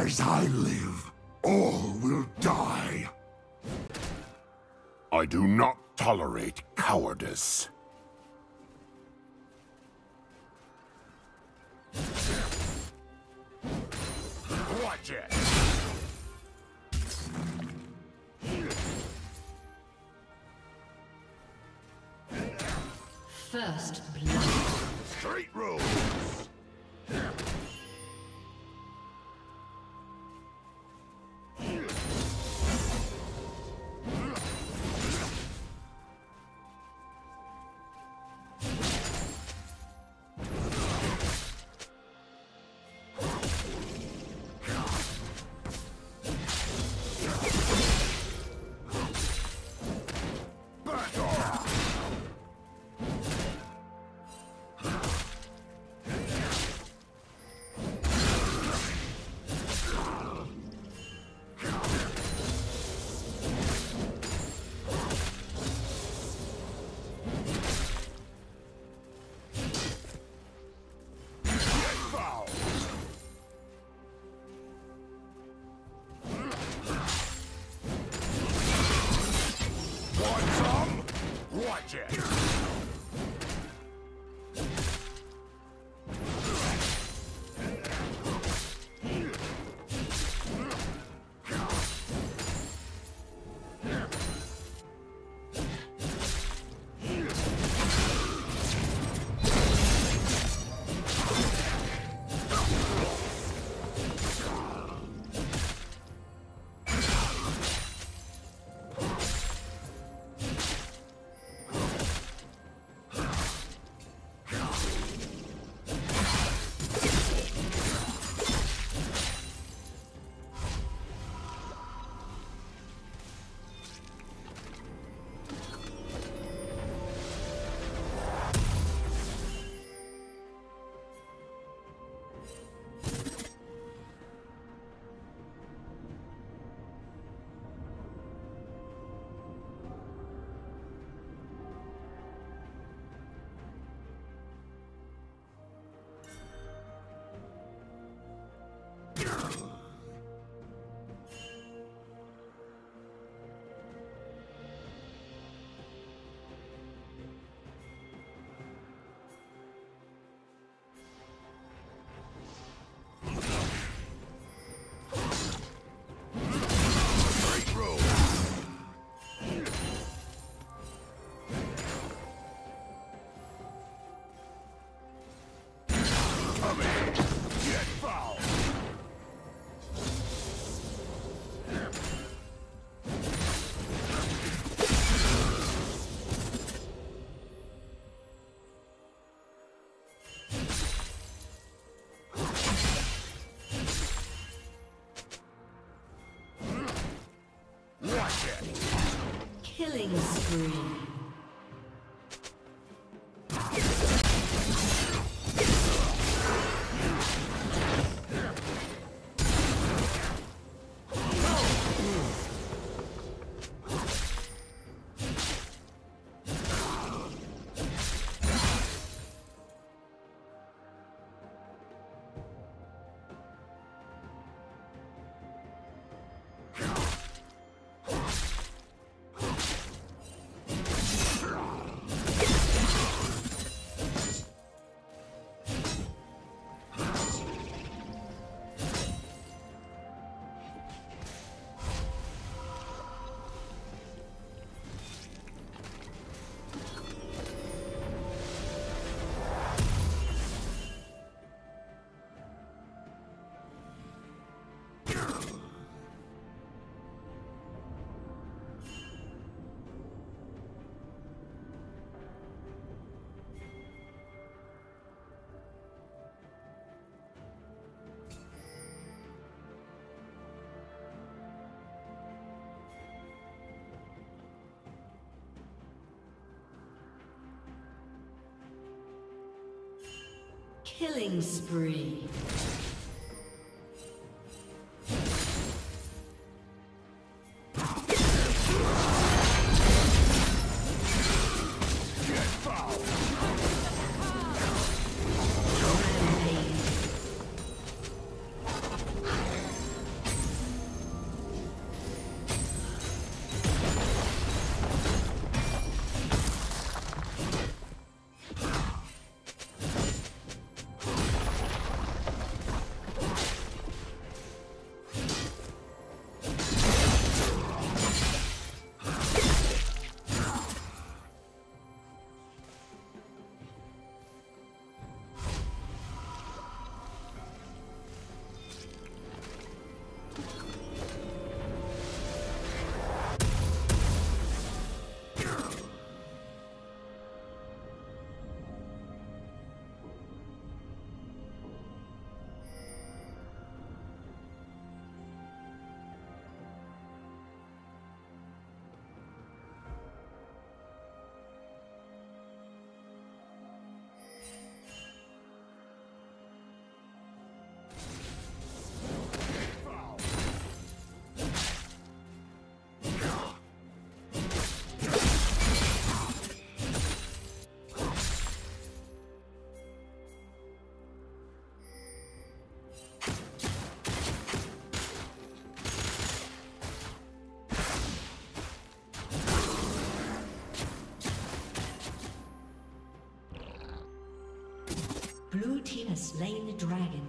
As I live, all will die. I do not tolerate cowardice. Watch it! First blood. Straight rules! Watch spree. Killing spree. Slain the dragon.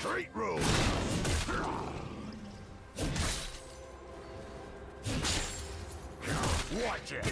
Straight road. Watch it.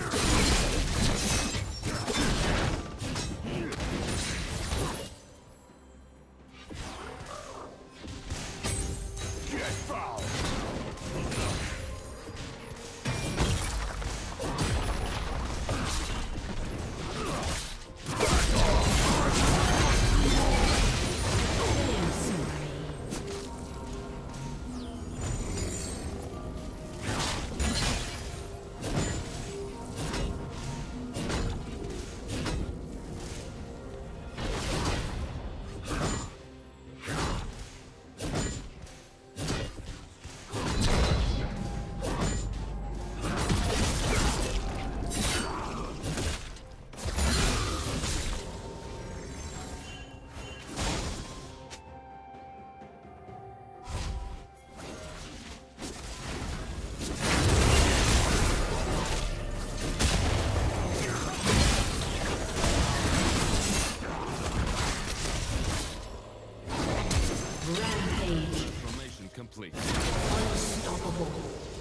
Unstoppable.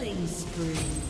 Killing spree.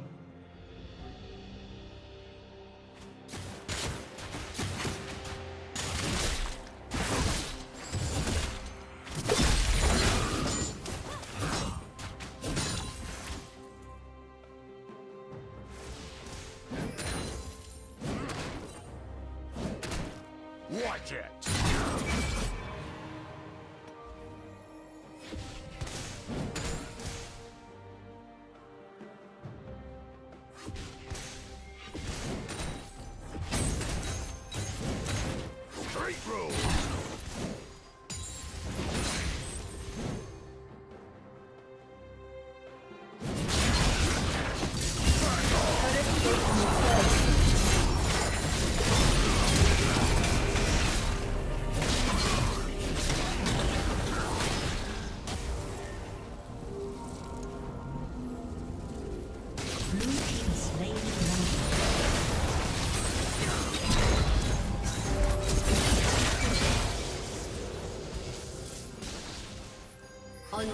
through.